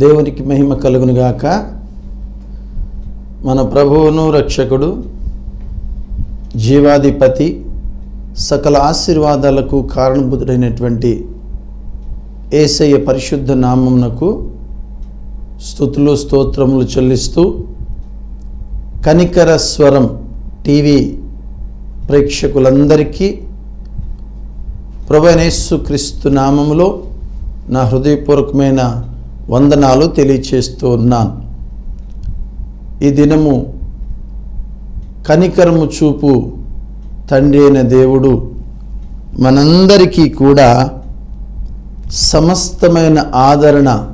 దేవునికి మహిమ కలుగునుగాక మన ప్రభువును రక్షకుడు జీవాధిపతి సకల ఆశీర్వాదాలకు కారణభూతుడైనటువంటి ఏసయ్య పరిశుద్ధ నామమునకు స్థుతులు స్తోత్రములు చెల్లిస్తూ కనికర స్వరం టీవీ ప్రేక్షకులందరికీ ప్రభనేసు క్రీస్తు నామములో నా హృదయపూర్వకమైన వందనాలు తెలియచేస్తూ ఉన్నాను. ఈ దినము కనికరము చూపు తండ్రి అయిన దేవుడు మనందరికీ కూడా సమస్తమైన ఆదరణ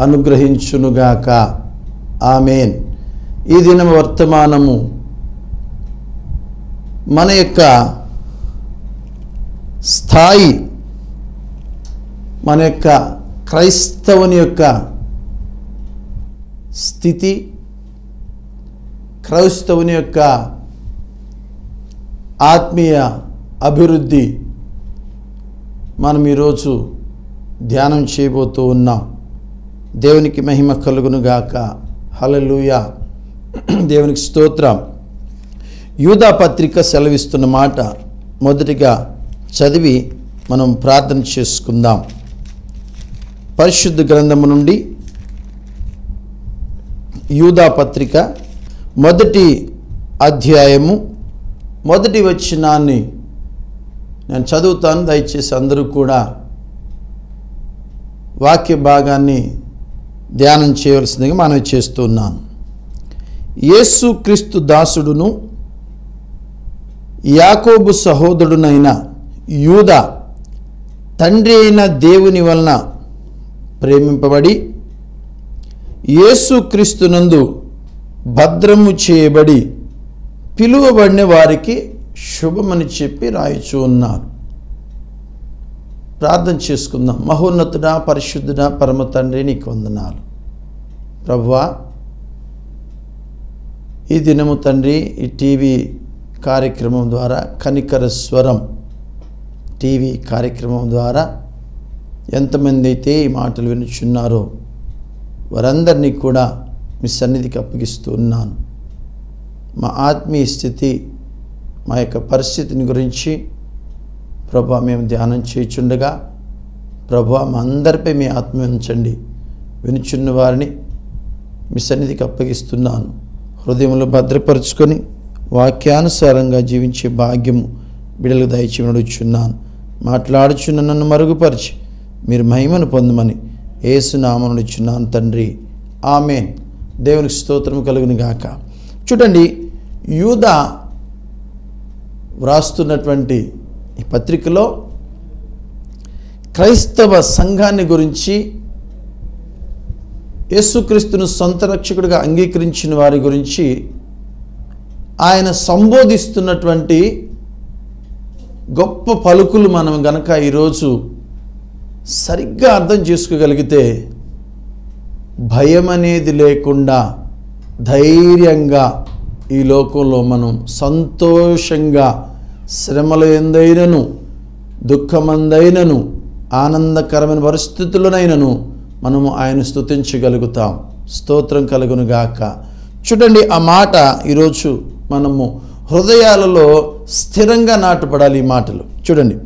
అనుగ్రహించునుగాక. ఆమెన్. ఈ దినం వర్తమానము మన యొక్క స్థాయి మన యొక్క క్రైస్తవుని యొక్క స్థితి క్రైస్తవుని యొక్క ఆత్మీయ అభివృద్ధి మనం ఈరోజు ధ్యానం చేయబోతూ ఉన్నాం. దేవునికి మహిమ కలుగునుగాక హలలుయ దేవునికి స్తోత్రం. యూదా పత్రిక సెలవిస్తున్న మాట మొదటిగా చదివి మనం ప్రార్థన చేసుకుందాం. పరిశుద్ధ గ్రంథము నుండి యూదా పత్రిక మొదటి అధ్యాయము మొదటి వచనాన్ని నేను చదువుతాను దయచేసి అందరూ కూడా వాక్య భాగాన్ని ధ్యానం చేయవలసిందిగా మనం చేస్తున్నాను. యేసు క్రీస్తు దాసుడును యాకోబు సహోదరునైన యూద తండ్రి అయిన దేవుని వలన ప్రేమింపబడి యేసుక్రీస్తునందు భద్రము చేయబడి పిలువబడిన వారికి శుభమని చెప్పి రాయచూ ఉన్నారు. ప్రార్థన చేసుకుందాం. మహోన్నతుడా పరిశుద్ధుడా పరమ తండ్రి నీకు వందనాలు. ప్రభువా ఈ దినము తండ్రి ఈ టీవీ కార్యక్రమం ద్వారా కనికర స్వరం టీవీ కార్యక్రమం ద్వారా ఎంతమంది అయితే ఈ మాటలు వినుచున్నారో వారందరినీ కూడా మీ సన్నిధికి అప్పగిస్తూ ఉన్నాను. మా ఆత్మీయ స్థితి మా యొక్క పరిస్థితిని గురించి ప్రభా మేము ధ్యానం చేయుచుండగా ప్రభా మా అందరిపై మీ ఆత్మ ఉంచండి. వినుచున్న వారిని మీ సన్నిధికి అప్పగిస్తున్నాను. హృదయంలో భద్రపరుచుకొని వాక్యానుసారంగా జీవించే భాగ్యము బిడలకు దయచేయమని మాట్లాడుచున్న నన్ను మరుగుపరిచి. మీరు మహిమను పొందమని ఏసునామను ఇచ్చున్నాను తండ్రి. ఆమెన్. దేవునికి స్తోత్రం కలుగును గాక. చూడండి యూద వ్రాస్తున్నటువంటి ఈ పత్రికలో క్రైస్తవ సంఘాన్ని గురించి యేసుక్రీస్తును సొంత రక్షకుడిగా అంగీకరించిన వారి గురించి ఆయన సంబోధిస్తున్నటువంటి గొప్ప పలుకులు మనం గనక ఈరోజు సరిగ్గా అర్థం చేసుకోగలిగితే భయం అనేది లేకుండా ధైర్యంగా ఈ లోకంలో మనం సంతోషంగా శ్రమలు ఎందైనను దుఃఖమందైనను ఆనందకరమైన పరిస్థితులనైనను మనము ఆయన స్థుతించగలుగుతాం స్తోత్రం కలుగునుగాక చూడండి ఆ మాట ఈరోజు మనము హృదయాలలో స్థిరంగా నాటుపడాలి ఈ మాటలు. చూడండి.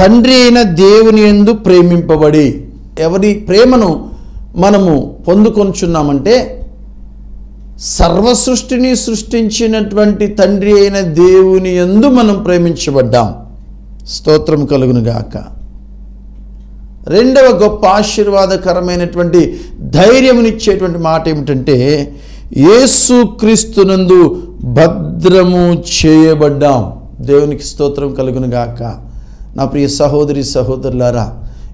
తండ్రి అయిన దేవుని ఎందు ప్రేమింపబడి ఎవరి ప్రేమను మనము పొందుకొంచున్నామంటే సర్వసృష్టిని సృష్టించినటువంటి తండ్రి అయిన దేవుని ఎందు మనం ప్రేమించబడ్డాం. స్తోత్రం కలుగునుగాక. రెండవ గొప్ప ఆశీర్వాదకరమైనటువంటి ధైర్యమునిచ్చేటువంటి మాట ఏమిటంటే యేసు క్రీస్తునందు భద్రము చేయబడ్డాం. దేవునికి స్తోత్రం కలుగునుగాక. గాక నా ప్రియ సహోదరి సహోదరులారా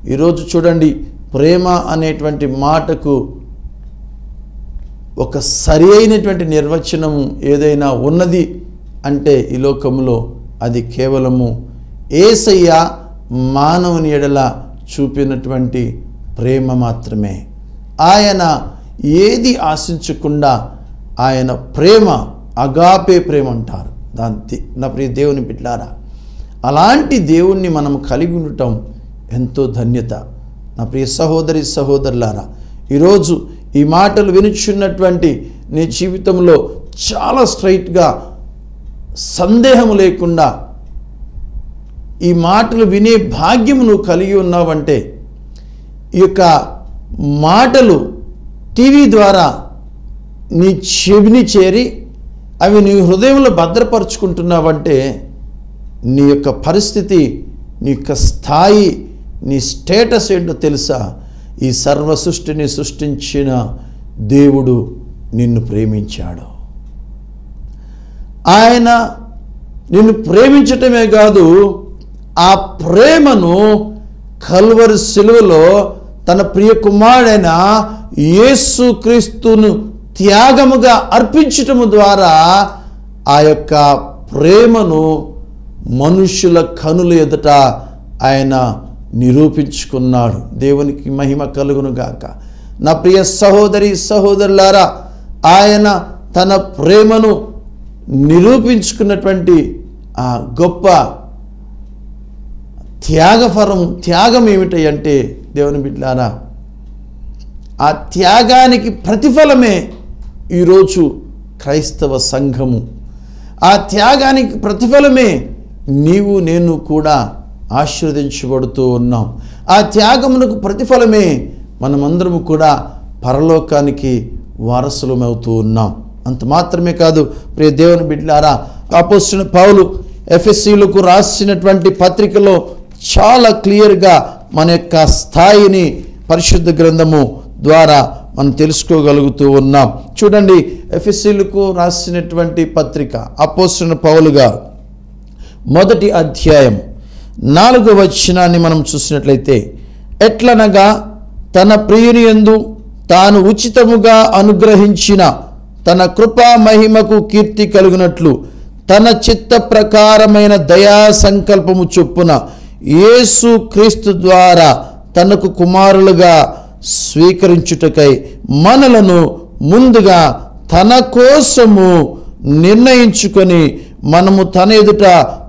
ఈరోజు చూడండి ప్రేమ అనేటువంటి మాటకు ఒక సరి అయినటువంటి నిర్వచనము ఏదైనా ఉన్నది అంటే ఈ లోకంలో అది కేవలము ఏసయ్య మానవుని ఎడల చూపినటువంటి ప్రేమ మాత్రమే. ఆయన ఏది ఆశించకుండా ఆయన ప్రేమ అగాపే ప్రేమ అంటారు. దాని నా ప్రియ దేవుని బిడ్డారా అలాంటి దేవుణ్ణి మనం కలిగి ఉండటం ఎంతో ధన్యత. నా ప్రియ సహోదరి సహోదరులారా ఈరోజు ఈ మాటలు వినుచున్నటువంటి నీ జీవితంలో చాలా స్ట్రైట్గా సందేహం లేకుండా ఈ మాటలు వినే భాగ్యం నువ్వు కలిగి ఉన్నావంటే ఈ యొక్క మాటలు టీవీ ద్వారా నీ చెవిని చేరి అవి నీ హృదయంలో భద్రపరుచుకుంటున్నావంటే నీ యొక్క పరిస్థితి నీ యొక్క స్థాయి నీ స్టేటస్ ఏంటో తెలుసా? ఈ సర్వ సృష్టిని సృష్టించిన దేవుడు నిన్ను ప్రేమించాడు. ఆయన నిన్ను ప్రేమించటమే కాదు ఆ ప్రేమను కల్వరి సిలువలో తన ప్రియ కుమారుడైన యేసుక్రీస్తును త్యాగముగా అర్పించటము ద్వారా ఆ యొక్క ప్రేమను మనుష్యుల కనుల ఎదుట ఆయన నిరూపించుకున్నాడు. దేవునికి మహిమ కలుగును గాక. నా ప్రియ సహోదరి సహోదరులారా ఆయన తన ప్రేమను నిరూపించుకున్నటువంటి ఆ గొప్ప త్యాగఫలం త్యాగం ఏమిటంటే దేవుని బిడ్డారా ఆ త్యాగానికి ప్రతిఫలమే ఈరోజు క్రైస్తవ సంఘము. ఆ త్యాగానికి ప్రతిఫలమే నీవు నేను కూడా ఆశీర్వదించబడుతూ ఉన్నాం. ఆ త్యాగమునకు ప్రతిఫలమే మనమందరము కూడా పరలోకానికి వారసులమవుతూ ఉన్నాం. అంత మాత్రమే కాదు ప్రియ దేవుని బిడ్డారా అపోస్తున్న పౌలు ఎఫ్ఎస్సీలకు రాసినటువంటి పత్రికలో చాలా క్లియర్గా మన యొక్క స్థాయిని పరిశుద్ధ గ్రంథము ద్వారా మనం తెలుసుకోగలుగుతూ ఉన్నాం. చూడండి ఎఫ్ఎస్సీలకు రాసినటువంటి పత్రిక అపోస్తున్న పౌలు గారు. మొదటి అధ్యాయం నాలుగో వచనాన్ని మనం చూసినట్లయితే ఎట్లనగా తన ప్రియుని యందు తాను ఉచితముగా అనుగ్రహించిన తన కృపా మహిమకు కీర్తి కలుగునట్లు తన చిత్త ప్రకారమైన దయా సంకల్పము చొప్పున యేసు క్రీస్తు ద్వారా తనకు కుమారులుగా స్వీకరించుటకై మనలను ముందుగా తన కోసము నిర్ణయించుకొని మనము తన ఎదుట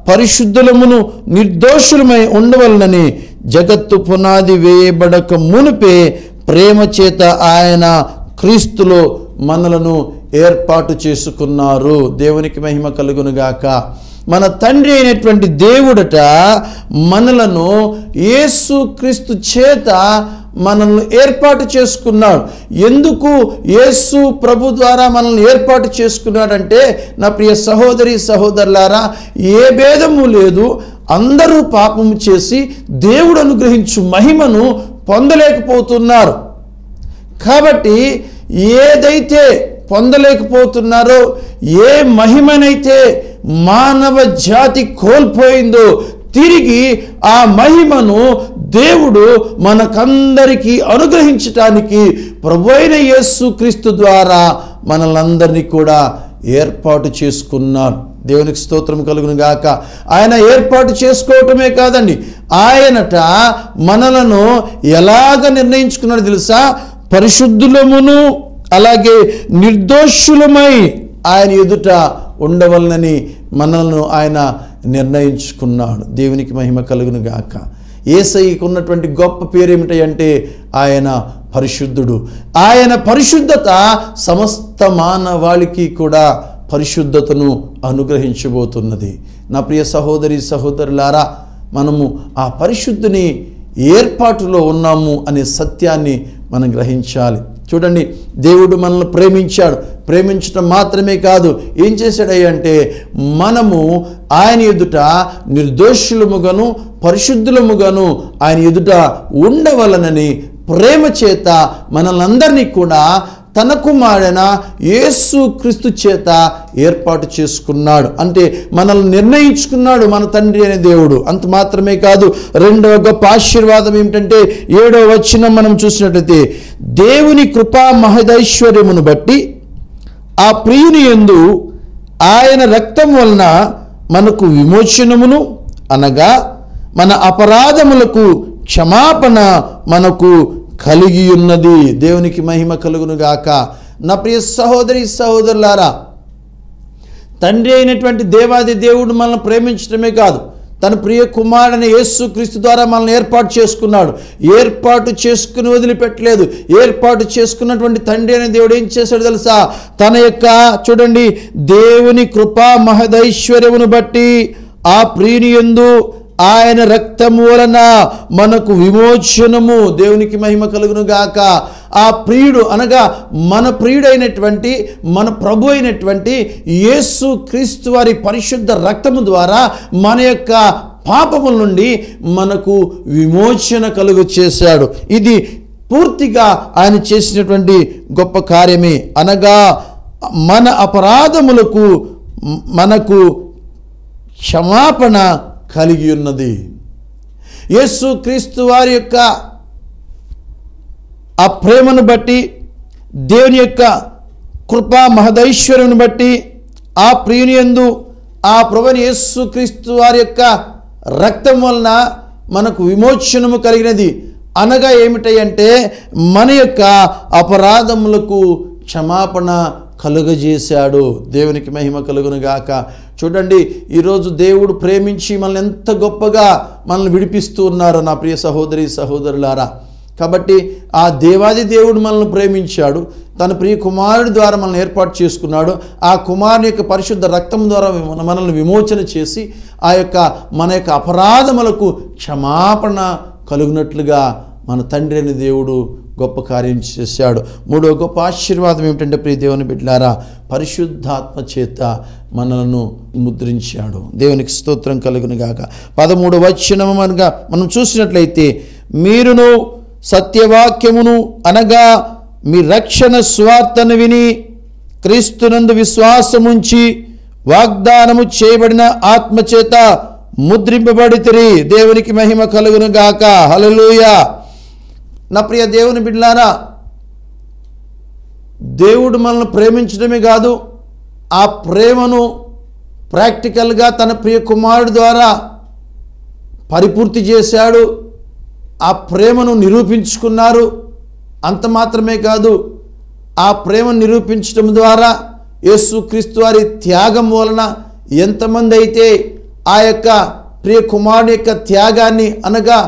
పరిశుద్ధులమును నిర్దోషులమై ఉండవలనని జగత్తు పునాది వేయబడక మునిపే ప్రేమ చేత ఆయన క్రీస్తులో మనలను ఏర్పాటు చేసుకున్నారు. దేవునికి మహిమ కలుగునుగాక. మన తండ్రి అయినటువంటి దేవుడట మనలను ఏసు క్రీస్తు చేత మనల్ని ఏర్పాటు చేసుకున్నాడు. ఎందుకు యేసు ప్రభు ద్వారా మనల్ని ఏర్పాటు చేసుకున్నాడంటే నా ప్రియ సహోదరి సహోదరులారా ఏ భేదము లేదు. అందరూ పాపము చేసి దేవుడు అనుగ్రహించు మహిమను పొందలేకపోతున్నారు. కాబట్టి ఏదైతే పొందలేకపోతున్నారో ఏ మహిమనైతే మానవ జాతి కోల్పోయిందో తిరిగి ఆ మహిమను దేవుడు మనకందరికీ అనుగ్రహించటానికి ప్రభు అయిన యేసుక్రీస్తు ద్వారా మనలందరినీ కూడా ఏర్పాటు చేసుకున్నాడు. దేవునికి స్తోత్రం కలుగును గాక. ఆయన ఏర్పాటు చేసుకోవటమే కాదండి. ఆయనట మనలను ఎలాగ నిర్ణయించుకున్నాడు తెలుసా? పరిశుద్ధులమును అలాగే నిర్దోషులమై ఆయన ఎదుట ఉండవలనని మనల్ని ఆయన నిర్ణయించుకున్నాడు. దేవునికి మహిమ కలుగును గాక. ఏసైకి ఉన్నటువంటి గొప్ప పేరు ఏమిటంటే ఆయన పరిశుద్ధుడు. ఆయన పరిశుద్ధత సమస్త మానవాళికి కూడా పరిశుద్ధతను అనుగ్రహించబోతున్నది. నా ప్రియ సహోదరి సహోదరులారా మనము ఆ పరిశుద్ధుని ఏర్పాటులో ఉన్నాము అనే సత్యాన్ని మనం గ్రహించాలి. చూడండి దేవుడు మనల్ని ప్రేమించాడు. ప్రేమించటం మాత్రమే కాదు. ఏం చేశాడయ్య అంటే మనము ఆయన ఎదుట నిర్దోషులముగాను పరిశుద్ధులముగాను ఆయన ఎదుట ఉండవలనని ప్రేమ చేత మనలందరినీ కూడా తన కుమారుడైన యేసు క్రీస్తు చేత ఏర్పాటు చేసుకున్నాడు. అంటే మనల్ని నిర్ణయించుకున్నాడు మన తండ్రి అనే దేవుడు. అంత మాత్రమే కాదు. రెండవ గొప్ప ఆశీర్వాదం ఏమిటంటే ఏడవ వచ్చిన మనం చూసినట్లయితే దేవుని కృపా మహదైశ్వర్యమును బట్టి ఆ ప్రియుని యందు ఆయన రక్తం వలన మనకు విమోచనమును అనగా మన అపరాధములకు క్షమాపణ మనకు కలిగి ఉన్నది దేవునికి మహిమ కలుగును గాక నా ప్రియ సహోదరి సహోదరులారా తండ్రి అయినటువంటి దేవాది దేవుడు మనల్ని ప్రేమించడమే కాదు. తన ప్రియ కుమారుని యేసు క్రీస్తు ద్వారా మనల్ని ఏర్పాటు చేసుకున్నాడు. ఏర్పాటు చేసుకుని వదిలిపెట్టలేదు. ఏర్పాటు చేసుకున్నటువంటి తండ్రి అనే దేవుడు ఏం చేశాడు తెలుసా? తన యొక్క చూడండి దేవుని కృపా మహదైశ్వర్యమును బట్టి ఆ ప్రియుని ఎందు ఆయన రక్తము వలన మనకు విమోచనము దేవునికి మహిమ కలుగును గాక ఆ ప్రియుడు అనగా మన ప్రియుడైనటువంటి మన ప్రభు అయినటువంటి యేసు క్రీస్తు వారి పరిశుద్ధ రక్తము ద్వారా మన యొక్క పాపముల నుండి మనకు విమోచన కలుగు చేశాడు. ఇది పూర్తిగా ఆయన చేసినటువంటి గొప్ప కార్యమే. అనగా మన అపరాధములకు మనకు క్షమాపణ కలిగి ఉన్నది. యేసు క్రీస్తు వారి యొక్క ఆ ప్రేమను బట్టి దేవుని యొక్క కృపా మహదైశ్వర్యను బట్టి ఆ ప్రియుని యందు ఆ ప్రభుని యేసు క్రీస్తు వారి యొక్క రక్తం వలన మనకు విమోచనము కలిగినది. అనగా ఏమిటంటే మన యొక్క అపరాధములకు క్షమాపణ కలుగజేశాడు. దేవునికి మహిమ కలుగును గాక. చూడండి ఈరోజు దేవుడు ప్రేమించి మనల్ని ఎంత గొప్పగా మనల్ని విడిపిస్తూ ఉన్నారు నా ప్రియ సహోదరి సహోదరులారా. కాబట్టి ఆ దేవాది దేవుడు మనల్ని ప్రేమించాడు తన ప్రియ కుమారుడి ద్వారా మనల్ని ఏర్పాటు చేసుకున్నాడు ఆ కుమారుని యొక్క పరిశుద్ధ రక్తం ద్వారా మన- మనల్ని విమోచన చేసి ఆ యొక్క మన యొక్క అపరాధములకు క్షమాపణ కలుగునట్లుగా మన తండ్రి అని దేవుడు గొప్ప కార్యం చేశాడు. మూడో గొప్ప ఆశీర్వాదం ఏమిటంటే ప్రియ దేవుని బిడ్డారా పరిశుద్ధాత్మ చేత మనలను ముద్రించాడు. దేవునికి స్తోత్రం కలుగునుగాక. పదమూడు వచనము అనగా మనం చూసినట్లయితే మీరును సత్యవాక్యమును అనగా మీ రక్షణ స్వార్థను విని క్రీస్తునందు విశ్వాసముంచి వాగ్దానము చేయబడిన ఆత్మచేత ముద్రింపబడితిరి. దేవునికి మహిమ కలుగును గాక. హలలుయ నా ప్రియ దేవుని బిడ్లారా దేవుడు మనల్ని ప్రేమించడమే కాదు ఆ ప్రేమను ప్రాక్టికల్గా తన ప్రియ కుమారుడు ద్వారా పరిపూర్తి చేశాడు. ఆ ప్రేమను నిరూపించుకున్నారు. అంత మాత్రమే కాదు ఆ ప్రేమను నిరూపించడం ద్వారా యేసుక్రీస్తు వారి త్యాగం వలన ఎంతమంది అయితే ఆ యొక్క ప్రియ కుమారుని యొక్క త్యాగాన్ని అనగా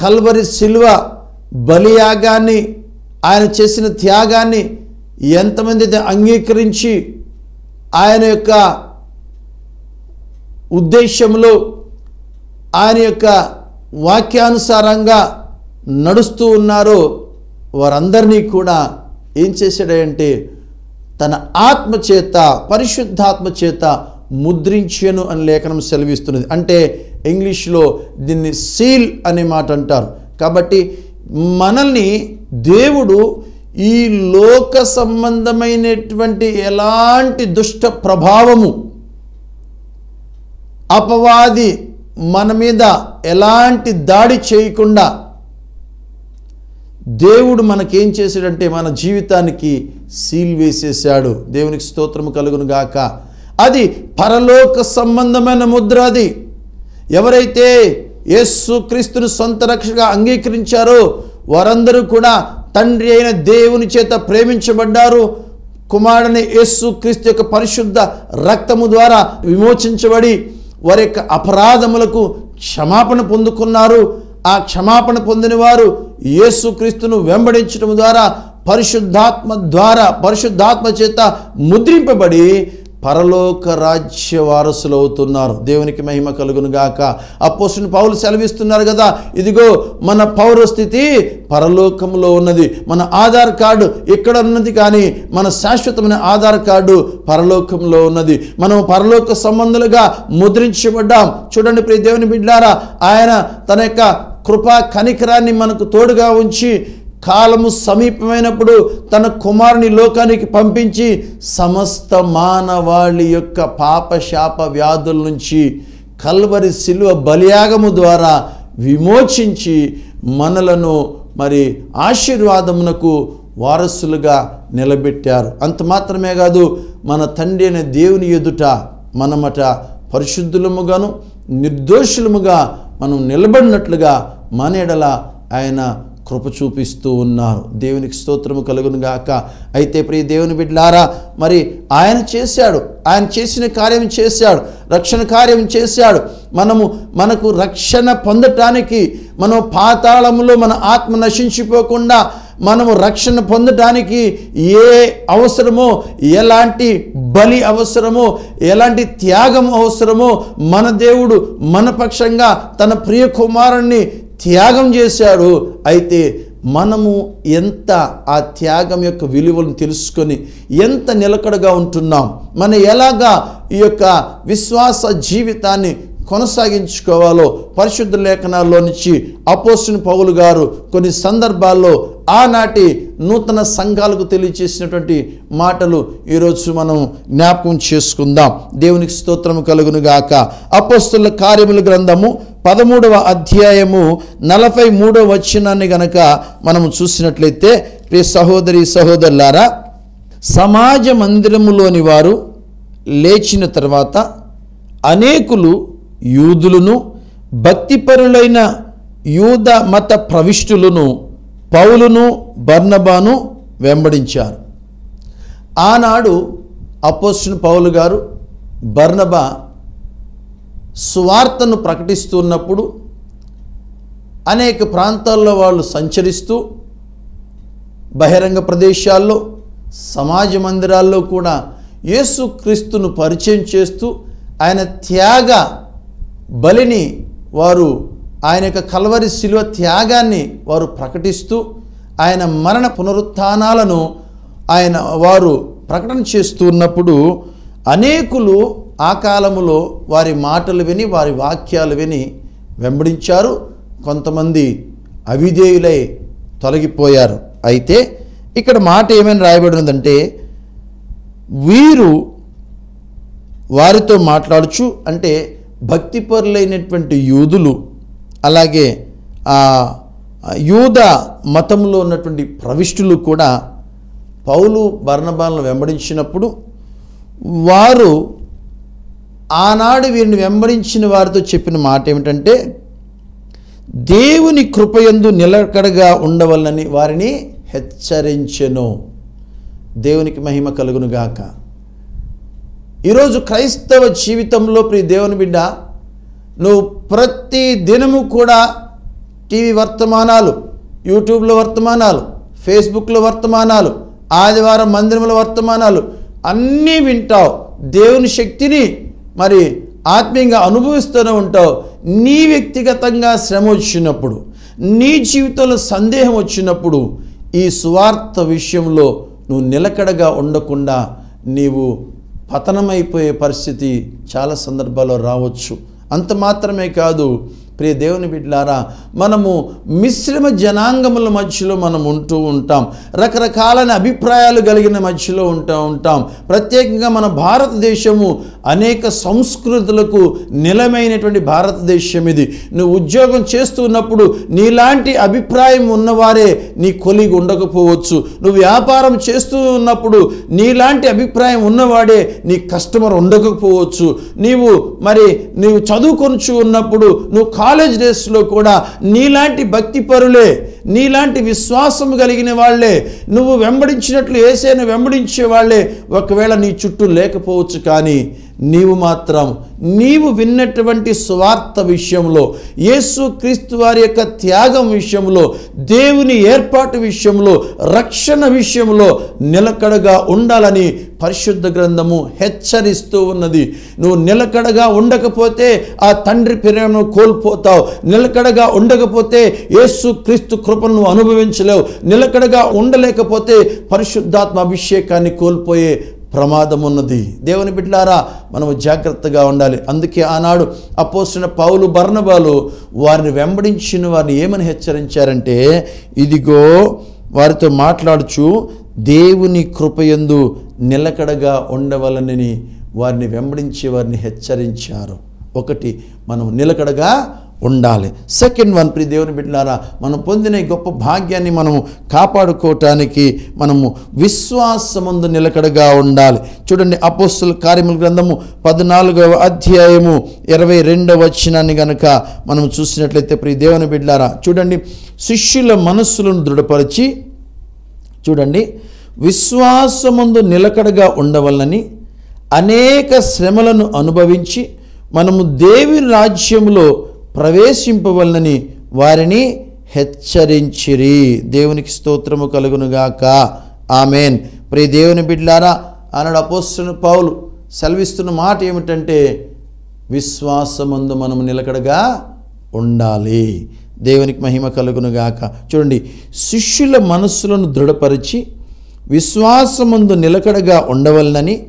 కల్వరి శిల్వ బలియాగాన్ని ఆయన చేసిన త్యాగాన్ని ఎంతమంది అయితే అంగీకరించి ఆయన యొక్క ఉద్దేశంలో ఆయన యొక్క వాక్యానుసారంగా నడుస్తూ ఉన్నారో వారందరినీ కూడా ఏం చేశాడంటే తన ఆత్మ చేత ముద్రించను అని లేఖనం సెలవిస్తున్నది. అంటే ఇంగ్లీష్లో దీన్ని సీల్ అనే మాట అంటారు. కాబట్టి మనల్ని దేవుడు ఈ లోక సంబంధమైనటువంటి ఎలాంటి దుష్ట ప్రభావము అపవాది మన మీద ఎలాంటి దాడి చేయకుండా దేవుడు మనకేం చేశాడంటే మన జీవితానికి సీల్ వేసేసాడు దేవునికి స్తోత్రము కలుగును గాక. అది పరలోక సంబంధమైన ముద్ర అది. ఎవరైతే యేసు క్రీస్తును సొంత రక్షగా అంగీకరించారో వారందరూ కూడా తండ్రి అయిన దేవుని చేత ప్రేమించబడ్డారు. కుమారుని యేసు క్రీస్తు యొక్క పరిశుద్ధ రక్తము ద్వారా విమోచించబడి వారి యొక్క అపరాధములకు క్షమాపణ పొందుకున్నారు. ఆ క్షమాపణ పొందిన వారు యేసుక్రీస్తును వెంబడించడం ద్వారా పరిశుద్ధాత్మ ద్వారా పరిశుద్ధాత్మ చేత ముద్రింపబడి పరలోక రాజ్య వారసులు అవుతున్నారు దేవునికి మహిమ కలుగును గాక. అపోసిన పౌలు సెలవిస్తున్నారు కదా ఇదిగో మన పౌరస్థితి పరలోకంలో ఉన్నది. మన ఆధార్ కార్డు ఇక్కడ ఉన్నది కానీ మన శాశ్వతమైన ఆధార్ కార్డు పరలోకంలో ఉన్నది. మనం పరలోక సంబంధులుగా ముద్రించబడ్డాం. చూడండి ప్రియ దేవుని బిడ్డారా ఆయన తన యొక్క కృపా కనికరాన్ని మనకు తోడుగా ఉంచి కాలము సమీపమైనప్పుడు తన కుమారుని లోకానికి పంపించి సమస్త మానవాళి యొక్క పాప శాప వ్యాధుల నుంచి కల్వరి శిలువ బలియాగము ద్వారా విమోచించి మనలను మరి ఆశీర్వాదమునకు వారసులుగా నిలబెట్టారు. అంత మాత్రమే కాదు మన తండ్రి అనే దేవుని ఎదుట మనమట పరిశుద్ధులముగాను నిర్దోషులముగా మనం నిలబడినట్లుగా మన ఎడల ఆయన కృప చూపిస్తూ ఉన్నారు. దేవునికి స్తోత్రము కలుగును గాక. అయితే ప్రియ దేవుని బిడ్డలారా మరి ఆయన చేశాడు. ఆయన చేసిన కార్యం చేశాడు. రక్షణ కార్యం చేశాడు. మనము మనకు రక్షణ పొందటానికి మనం పాతాళములో మన ఆత్మ నశించిపోకుండా మనము రక్షణ పొందటానికి ఏ అవసరమో ఎలాంటి బలి అవసరమో ఎలాంటి త్యాగం అవసరమో మన దేవుడు మన పక్షంగా తన ప్రియ కుమారుణ్ణి త్యాగం చేశాడు అయితే మనము ఎంత ఆ త్యాగం యొక్క విలువలను తెలుసుకొని ఎంత నిలకడగా ఉంటున్నాం? మనం ఎలాగా ఈ యొక్క విశ్వాస జీవితాన్ని కొనసాగించుకోవాలో పరిశుద్ధ లేఖనాల్లో నుంచి అపోసిన పౌలు గారు కొన్ని సందర్భాల్లో ఆనాటి నూతన సంఘాలకు తెలియచేసినటువంటి మాటలు ఈరోజు మనం జ్ఞాపకం చేసుకుందాం. దేవునికి స్తోత్రం కలుగునుగాక. అపోస్తుల కార్యముల గ్రంథము పదమూడవ అధ్యాయము నలభై మూడవ వచనాన్ని గనక మనము చూసినట్లయితే ప్రియ సహోదరి సహోదరులారా సమాజ మందిరములోని వారు లేచిన తర్వాత అనేకులు యూదులను భక్తిపరులైన యూద మత ప్రవిష్టులను పౌలును బర్నబాను వెంబడించారు. ఆనాడు అపోస్తుని పౌలు గారు బర్నబా సువార్తను ప్రకటిస్తున్నప్పుడు అనేక ప్రాంతాల్లో వాళ్ళు సంచరిస్తూ బహిరంగ ప్రదేశాల్లో సమాజ మందిరాల్లో కూడా యేసుక్రీస్తును పరిచయం చేస్తూ ఆయన త్యాగ బలిని వారు ఆయన యొక్క కల్వరి శిలువ త్యాగాన్ని వారు ప్రకటిస్తూ ఆయన మరణ పునరుత్నాలను ఆయన వారు ప్రకటన చేస్తున్నప్పుడు అనేకులు ఆ కాలములో వారి మాటలు విని వారి వాక్యాలు విని వెంబడించారు. కొంతమంది అవిధేయులై తొలగిపోయారు. అయితే ఇక్కడ మాట ఏమైనా రాయబడినదంటే వీరు వారితో మాట్లాడుచు అంటే భక్తిపరులైనటువంటి యూదులు అలాగే యూద మతంలో ఉన్నటువంటి ప్రవిష్టులు కూడా పౌలు బర్ణబాలను వెంబడించినప్పుడు వారు ఆనాడు వీరిని వెంబడించిన వారితో చెప్పిన మాట ఏమిటంటే దేవుని కృపయందు నిలకడగా ఉండవల్లని వారిని హెచ్చరించెను. దేవునికి మహిమ కలుగును గాక. ఈరోజు క్రైస్తవ జీవితంలో ప్రియ దేవుని బిడ్డ నువ్వు ప్రతి దినము కూడా టీవీ వర్తమానాలు యూట్యూబ్లో వర్తమానాలు ఫేస్బుక్లో వర్తమానాలు ఆదివారం మందిరంలో వర్తమానాలు అన్నీ వింటావు. దేవుని శక్తిని మరి ఆత్మీయంగా అనుభవిస్తూనే ఉంటావు. నీ వ్యక్తిగతంగా శ్రమ వచ్చినప్పుడు నీ జీవితంలో సందేహం వచ్చినప్పుడు ఈ సువార్త విషయంలో నువ్వు నిలకడగా ఉండకుండా నీవు పతనమైపోయే పరిస్థితి చాలా సందర్భాల్లో రావచ్చు. అంత మాత్రమే కాదు ప్రియ దేవుని బిడ్డలారా మనము మిశ్రమ జనాంగముల మధ్యలో మనం ఉంటూ ఉంటాం. రకరకాలైన అభిప్రాయాలు కలిగిన మధ్యలో ఉంటూ ఉంటాం. ప్రత్యేకంగా మన భారతదేశము అనేక సంస్కృతులకు నిలమైనటువంటి భారతదేశం ఇది. నువ్వు ఉద్యోగం చేస్తున్నప్పుడు నీలాంటి అభిప్రాయం ఉన్నవారే నీ కొలిగి ఉండకపోవచ్చు. నువ్వు వ్యాపారం చేస్తూ ఉన్నప్పుడు నీలాంటి అభిప్రాయం ఉన్నవాడే నీ కస్టమర్ ఉండకపోవచ్చు. నీవు మరి నీవు చదువుకొనుచు ఉన్నప్పుడు నువ్వు కాలేజ్ డేస్లో కూడా నీలాంటి భక్తి పరులే నీలాంటి విశ్వాసం కలిగిన వాళ్ళే నువ్వు వెంబడించినట్లు వేసేను వెంబడించే వాళ్ళే ఒకవేళ నీ చుట్టూ లేకపోవచ్చు కానీ నీవు మాత్రం నీవు విన్నటువంటి స్వార్థ విషయంలో యేసు క్రీస్తు వారి యొక్క త్యాగం విషయంలో దేవుని ఏర్పాటు విషయంలో రక్షణ విషయంలో నిలకడగా ఉండాలని పరిశుద్ధ గ్రంథము హెచ్చరిస్తూ ఉన్నది. నువ్వు నిలకడగా ఉండకపోతే ఆ తండ్రి ప్రేమను కోల్పోతావు. నిలకడగా ఉండకపోతే యేసు క్రీస్తు కృపను అనుభవించలేవు. నిలకడగా ఉండలేకపోతే పరిశుద్ధాత్మ అభిషేకాన్ని కోల్పోయే ప్రమాదం ఉన్నది దేవుని బిడ్డారా మనము జాగ్రత్తగా ఉండాలి. అందుకే ఆనాడు అపోసిన పౌలు బర్ణబాలు వారిని వెంబడించిన వారిని ఏమని హెచ్చరించారంటే ఇదిగో వారితో మాట్లాడుచు దేవుని కృపయందు నిలకడగా ఉండవలనని వారిని వెంబడించి వారిని హెచ్చరించారు. ఒకటి మనం నిలకడగా ఉండాలి. సెకండ్ వన్ ప్రి దేవుని బిడ్డారా మనం పొందిన గొప్ప భాగ్యాన్ని మనము కాపాడుకోవటానికి మనము విశ్వాసముందు నిలకడగా ఉండాలి. చూడండి అపోస్తుల కార్యముల గ్రంథము పద్నాలుగవ అధ్యాయము ఇరవై రెండవ వచనాన్ని గనక మనం చూసినట్లయితే ప్రి దేవుని బిడ్డారా చూడండి శిష్యుల మనస్సులను దృఢపరిచి చూడండి విశ్వాసముందు నిలకడగా ఉండవల్లని అనేక శ్రమలను అనుభవించి మనము దేవుని రాజ్యంలో ప్రవేశింపవలనని వారిని హెచ్చరించిరి. దేవునికి స్తోత్రము కలుగునుగాక. ఆమెన్. ప్రియ దేవుని బిడ్లారా ఆనాడు అపోస్తున్న పౌలు సెలవిస్తున్న మాట ఏమిటంటే విశ్వాసమందు మనము నిలకడగా ఉండాలి. దేవునికి మహిమ కలుగునుగాక. చూడండి శిష్యుల మనస్సులను దృఢపరిచి విశ్వాసమందు నిలకడగా ఉండవలనని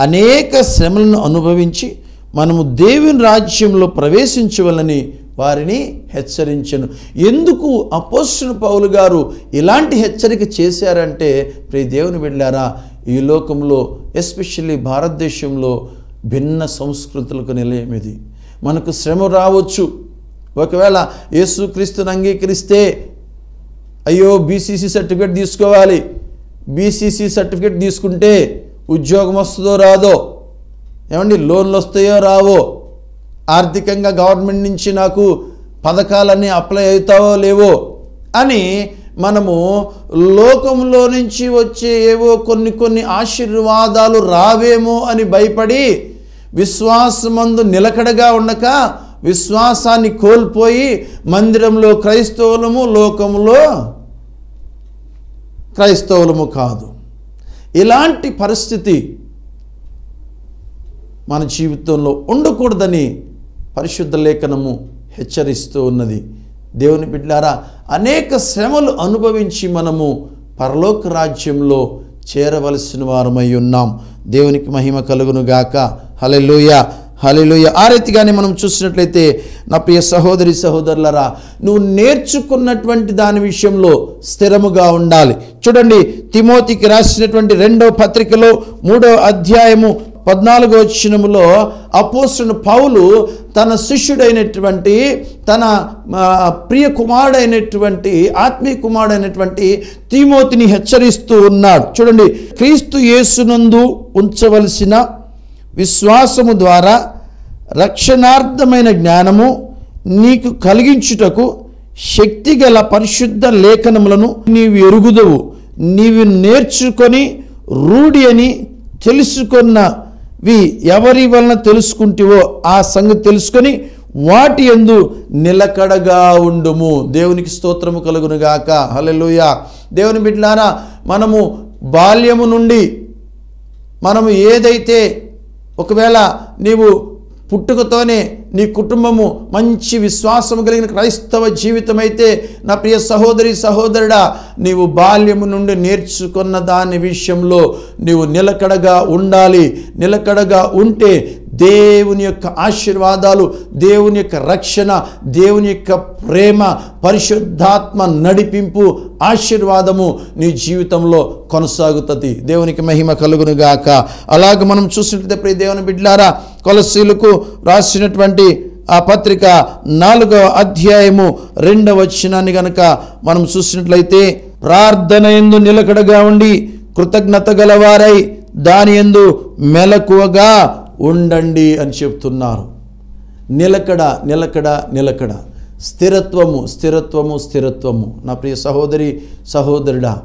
అనేక శ్రమలను అనుభవించి మనము దేవుని రాజ్యంలో ప్రవేశించవలని వారిని హెచ్చరించను. ఎందుకు అపోస్తున్న పౌలు గారు ఇలాంటి హెచ్చరిక చేశారంటే ప్రియ దేవుని వెళ్ళారా ఈ లోకంలో ఎస్పెషల్లీ భారతదేశంలో భిన్న సంస్కృతులకు నిలయం ఇది. మనకు శ్రమ రావచ్చు. ఒకవేళ యేసుక్రీస్తుని అంగీకరిస్తే అయ్యో బీసీసీ సర్టిఫికేట్ తీసుకోవాలి. బీసీసీ సర్టిఫికేట్ తీసుకుంటే ఉద్యోగం వస్తుందో రాదో ఏమండి లోన్లు వస్తాయో రావో? ఆర్థికంగా గవర్నమెంట్ నుంచి నాకు పథకాలన్నీ అప్లై అవుతావో లేవో? అని మనము లోకంలో నుంచి వచ్చే ఏవో కొన్ని కొన్ని ఆశీర్వాదాలు రావేమో అని భయపడి విశ్వాసమందు నిలకడగా ఉండక విశ్వాసాన్ని కోల్పోయి మందిరంలో క్రైస్తవులము లోకంలో క్రైస్తవులము కాదు. ఇలాంటి పరిస్థితి మన జీవితంలో ఉండకూడదని పరిశుద్ధ లేఖనము హెచ్చరిస్తూ ఉన్నది. దేవుని బిడ్డారా అనేక శ్రమలు అనుభవించి మనము పరలోక రాజ్యంలో చేరవలసిన వారమై ఉన్నాం. దేవునికి మహిమ కలుగును గాక. హలెలుయ హలెలుయ ఆ రీతిగానే మనం చూసినట్లయితే నా ప్రియ సహోదరి సహోదరులరా నువ్వు నేర్చుకున్నటువంటి దాని విషయంలో స్థిరముగా ఉండాలి. చూడండి తిమోతికి రాసినటువంటి రెండో పత్రికలో మూడో అధ్యాయము పద్నాలుగో వచ్చినములో అపోస్తున్న పౌలు తన శిష్యుడైనటువంటి తన ప్రియ కుమారుడైనటువంటి ఆత్మీయ కుమారుడైనటువంటి తీమోతిని హెచ్చరిస్తూ ఉన్నాడు. చూడండి క్రీస్తు యేసునందు ఉంచవలసిన విశ్వాసము ద్వారా రక్షణార్థమైన జ్ఞానము నీకు కలిగించుటకు శక్తిగల పరిశుద్ధ లేఖనములను నీవు ఎరుగుదవు. నీవు నేర్చుకొని రూఢి అని తెలుసుకున్న వి ఎవరి వలన తెలుసుకుంటివో ఆ సంగతి తెలుసుకొని వాటి ఎందు నిలకడగా ఉండుము. దేవునికి స్తోత్రము కలుగునుగాక. హలెలుయ దేవుని బిడ్డలారా మనము బాల్యము నుండి మనము ఏదైతే ఒకవేళ నీవు పుట్టుకతోనే నీ కుటుంబము మంచి విశ్వాసము కలిగిన క్రైస్తవ జీవితం అయితే నా ప్రియ సహోదరి సహోదరుడా నీవు బాల్యము నుండి నేర్చుకున్న దాని విషయంలో నీవు నిలకడగా ఉండాలి. నిలకడగా ఉంటే దేవుని యొక్క ఆశీర్వాదాలు దేవుని యొక్క రక్షణ దేవుని యొక్క ప్రేమ పరిశుద్ధాత్మ నడిపింపు ఆశీర్వాదము నీ జీవితంలో కొనసాగుతుంది. దేవునికి మహిమ కలుగునుగాక అలాగ మనం చూసినట్లయితే ప్రియ దేవుని బిడ్లారా కొలసీలకు రాసినటువంటి ఆ పత్రిక నాలుగవ అధ్యాయము రెండవ వచ్చినాన్ని గనక మనం చూసినట్లయితే ప్రార్థన ఎందు నిలకడగా ఉండి కృతజ్ఞత గలవారై దాని ఎందు మెలకువగా ఉండండి అని చెప్తున్నారు. నిలకడ నిలకడ నిలకడ. స్థిరత్వము స్థిరత్వము స్థిరత్వము. నా ప్రియ సహోదరి సహోదరుడా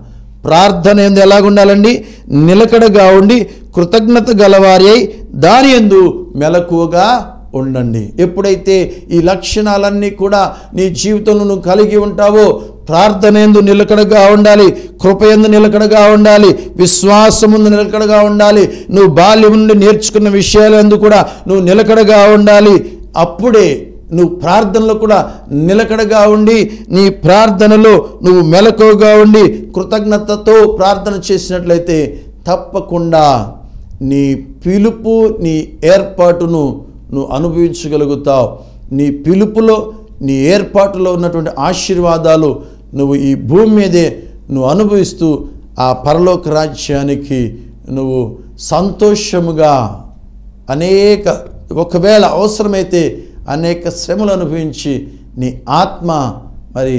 ప్రార్థన ఎందు ఎలాగుండాలండి? నిలకడగా ఉండి కృతజ్ఞత గలవారి అయి దాని ఎందు మెలకువగా ఉండండి. ఎప్పుడైతే ఈ లక్షణాలన్నీ కూడా నీ జీవితంలో నువ్వు కలిగి ఉంటావో ప్రార్థన ఎందు నిలకడగా ఉండాలి కృపయందు నిలకడగా ఉండాలి విశ్వాసముందు నిలకడగా ఉండాలి నువ్వు బాల్యం నుండి నేర్చుకున్న విషయాలందు కూడా నువ్వు నిలకడగా ఉండాలి. అప్పుడే నువ్వు ప్రార్థనలో కూడా నిలకడగా ఉండి నీ ప్రార్థనలో నువ్వు మెలకువగా ఉండి కృతజ్ఞతతో ప్రార్థన చేసినట్లయితే తప్పకుండా నీ పిలుపు నీ ఏర్పాటును నువ్వు అనుభవించగలుగుతావు. నీ పిలుపులో నీ ఏర్పాటులో ఉన్నటువంటి ఆశీర్వాదాలు నువ్వు ఈ భూమి మీదే నువ్వు అనుభవిస్తూ ఆ పరలోక రాజ్యానికి నువ్వు సంతోషముగా అనేక ఒకవేళ అవసరమైతే అనేక శ్రమలు అనుభవించి నీ ఆత్మ మరి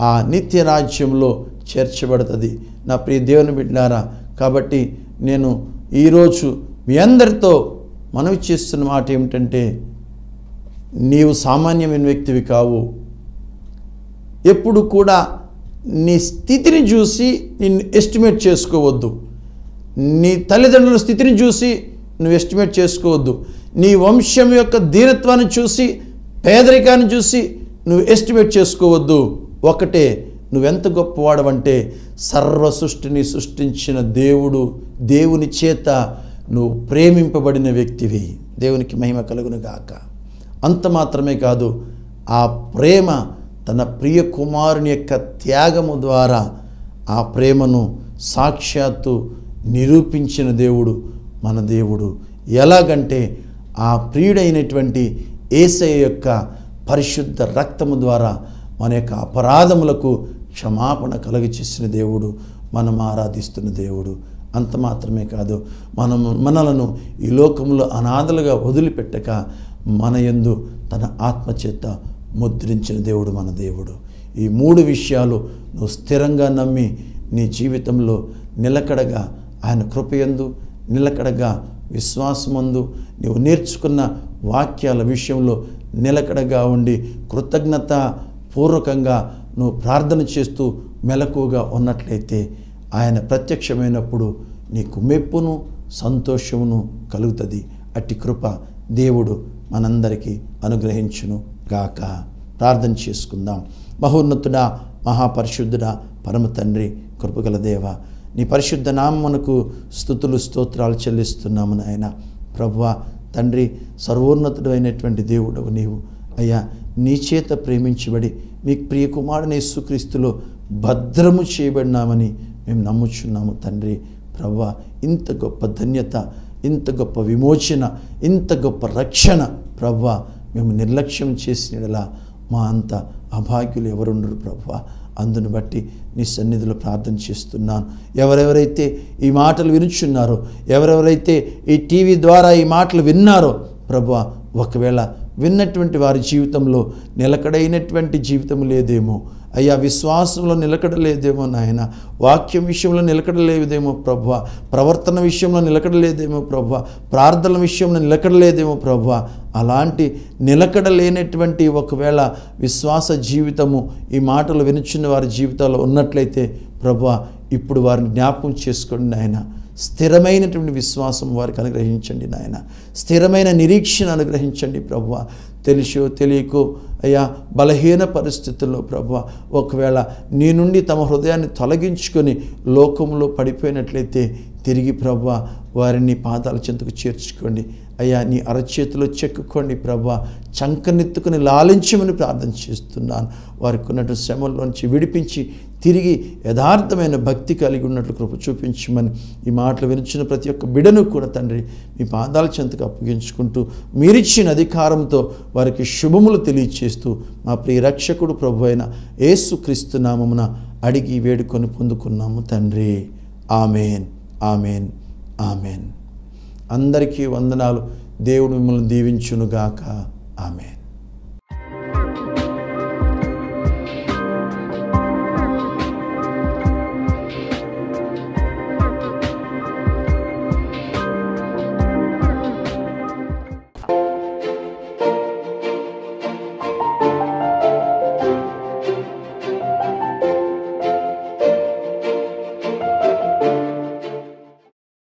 ఆ నిత్య రాజ్యంలో చేర్చబడుతుంది. నా ప్రియ దేవుని బిడ్డారా కాబట్టి నేను ఈరోజు మీ అందరితో మనవి చేస్తున్న మాట ఏమిటంటే నీవు సామాన్యమైన వ్యక్తివి కావు. ఎప్పుడు కూడా నీ స్థితిని చూసి నిన్ను ఎస్టిమేట్ చేసుకోవద్దు. నీ తల్లిదండ్రుల స్థితిని చూసి నువ్వు ఎస్టిమేట్ చేసుకోవద్దు. నీ వంశం యొక్క ధీరత్వాన్ని చూసి పేదరికాన్ని చూసి నువ్వు ఎస్టిమేట్ చేసుకోవద్దు. ఒకటే నువ్వెంత గొప్పవాడవంటే సర్వ సృష్టిని సృష్టించిన దేవుడు దేవుని చేత నువ్వు ప్రేమింపబడిన వ్యక్తివి. దేవునికి మహిమ కలుగును గాక అంత మాత్రమే కాదు ఆ ప్రేమ తన ప్రియ కుమారుని యొక్క త్యాగము ద్వారా ఆ ప్రేమను సాక్షాత్తు నిరూపించిన దేవుడు మన దేవుడు. ఎలాగంటే ఆ ప్రియుడైనటువంటి ఏసయ్య యొక్క పరిశుద్ధ రక్తము ద్వారా మన యొక్క అపరాధములకు క్షమాపణ కలుగచేసిన దేవుడు మనం ఆరాధిస్తున్న దేవుడు. అంత మాత్రమే కాదు మనం మనలను ఈ లోకంలో అనాథలుగా వదిలిపెట్టక మన యందు తన ఆత్మచేత ముద్రించిన దేవుడు మన దేవుడు. ఈ మూడు విషయాలు నువ్వు స్థిరంగా నమ్మి నీ జీవితంలో నిలకడగా ఆయన కృపయందు నిలకడగా విశ్వాసమందు నీవు నేర్చుకున్న వాక్యాల విషయంలో నిలకడగా ఉండి కృతజ్ఞత పూర్వకంగా నువ్వు ప్రార్థన చేస్తూ మెలకుగా ఉన్నట్లయితే ఆయన ప్రత్యక్షమైనప్పుడు నీకు మెప్పును సంతోషమును కలుగుతుంది. అట్టి కృప దేవుడు మనందరికీ అనుగ్రహించును. గాక. ప్రార్థన చేసుకుందాం. మహోన్నతుడా మహాపరిశుద్ధుడా పరమ తండ్రి కృపగల దేవ నీ పరిశుద్ధ నామమునకు స్థుతులు స్తోత్రాలు చెల్లిస్తున్నాము నాయన. ప్రభువ తండ్రి సర్వోన్నతుడు అయినటువంటి దేవుడవు నీవు. అయ్యా నీ చేత ప్రేమించబడి మీ ప్రియకుమారుని యేసుక్రీస్తులో భద్రము చేయబడినామని మేము నమ్ముచున్నాము తండ్రి. ప్రవ్వా ఇంత గొప్ప ధన్యత ఇంత గొప్ప విమోచన ఇంత గొప్ప రక్షణ ప్రవ్వా మేము నిర్లక్ష్యం చేసినలా మా అంత అభాగ్యులు ఎవరుండరు ప్రభు. అందును బట్టి నీ సన్నిధిలో ప్రార్థన చేస్తున్నాను. ఎవరెవరైతే ఈ మాటలు వినుచున్నారో ఎవరెవరైతే ఈ టీవీ ద్వారా ఈ మాటలు విన్నారో ప్రభా ఒకవేళ విన్నటువంటి వారి జీవితంలో నిలకడైనటువంటి జీవితం లేదేమో అయ్యా విశ్వాసంలో నిలకడలేదేమో నాయన వాక్యం విషయంలో నిలకడలేదేమో ప్రభు ప్రవర్తన విషయంలో నిలకడలేదేమో ప్రభు ప్రార్థన విషయంలో నిలకడలేదేమో ప్రభు అలాంటి నిలకడ లేనటువంటి ఒకవేళ విశ్వాస జీవితము ఈ మాటలు వినుచున్న వారి జీవితాల్లో ఉన్నట్లయితే ప్రభు ఇప్పుడు వారిని జ్ఞాపకం చేసుకోండి నాయన. స్థిరమైనటువంటి విశ్వాసం వారికి అనుగ్రహించండి నాయన. స్థిరమైన నిరీక్షణ అనుగ్రహించండి ప్రభు. తెలిసో తెలియకో అయ్యా బలహీన పరిస్థితుల్లో ప్రభు ఒకవేళ నీ నుండి తమ హృదయాన్ని తొలగించుకొని లోకంలో పడిపోయినట్లయితే తిరిగి ప్రభు వారిని పాదాల చెంతకు చేర్చుకోండి. అయ్యా నీ అరచేతిలో చెక్కుకోండి ప్రభు. చంకనెత్తుకుని లాలించమని ప్రార్థన చేస్తున్నాను. వారికి ఉన్నటువంటి శ్రమల్లోంచి విడిపించి తిరిగి యథార్థమైన భక్తి కలిగి ఉన్నట్లు కృప చూపించమని ఈ మాటలు వినిచిన ప్రతి ఒక్క బిడను కూడా తండ్రి మీ పాదాల చెంతకు అప్పగించుకుంటూ మీరిచ్చిన అధికారంతో వారికి శుభములు తెలియచేస్తూ మా ప్రియ రక్షకుడు ప్రభు అయిన యేసు క్రీస్తు నామమున అడిగి వేడుకొని పొందుకున్నాము తండ్రి. ఆమెన్. Amen amen. అందరికీ వందనాలు. దేవుడు మిమ్మల్ని దీవించునుగాక. ఆమెన్.